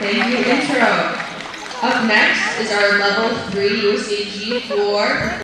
Thank you, intro. Up next is our level three USAG floor